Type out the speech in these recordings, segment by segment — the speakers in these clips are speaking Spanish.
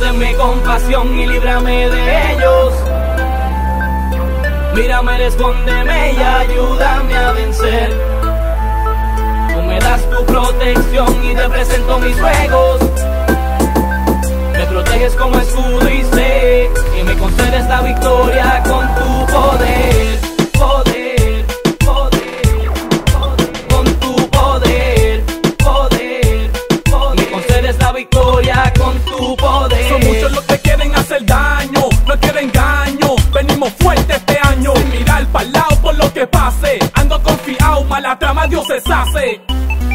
denme compasión y líbrame de ellos. Mírame, respóndeme y ayúdame a vencer. Tú me das tu protección y te presento mis juegos. Me proteges como escudo y sé y me concedes la victoria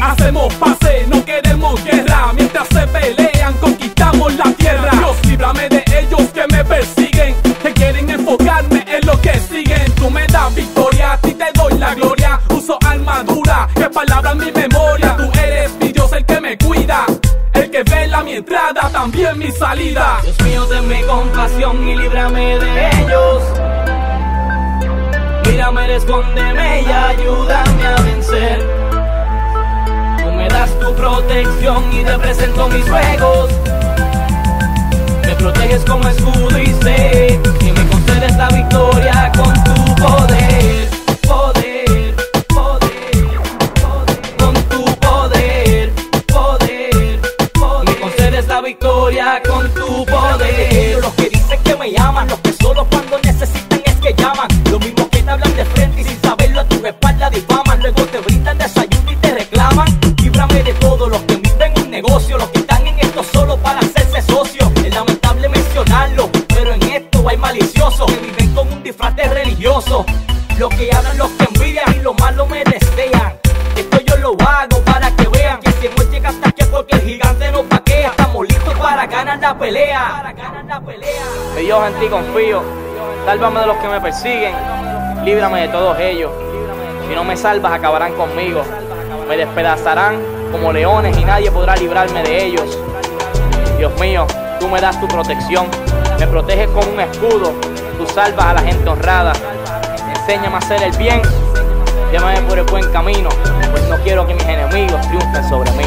Hacemos pase, no queremos guerra. Mientras se pelean, conquistamos la tierra. Dios, líbrame de ellos que me persiguen, que quieren enfocarme en lo que siguen. Tú me das victoria, a ti te doy la gloria. Uso armadura, que palabra en mi memoria. Tú eres mi Dios, el que me cuida. El que vela mi entrada, también mi salida. Dios mío, denme compasión y líbrame de ellos. Mírame, respóndeme y ayúdame a vencer. Tu protección y te presento mis juegos. Me proteges como escudo y sé y me concedes la victoria con tu poder. Poder, poder, poder. Con tu poder, poder. Me concedes la victoria con tu poder. Los que dicen que me llaman, los que solo cuando los que están en esto solo para hacerse socios. Es lamentable mencionarlo, pero en esto hay maliciosos que viven con un disfraz de religioso. Lo que hablan, los que envidian y lo malo me desean. Esto yo lo hago para que vean que si hemos llegado hasta aquí porque el gigante nos vaquea. Estamos listos para ganar la pelea. Para ganar. Dios en ti confío. Sálvame de los que me persiguen. Líbrame de todos ellos. Si no me salvas, acabarán conmigo. Me despedazarán como leones y nadie podrá librarme de ellos. Dios mío, tú me das tu protección. Me proteges con un escudo. Tú salvas a la gente honrada. Enséñame a hacer el bien. Llévame por el buen camino. Pues no quiero que mis enemigos triunfen sobre mí.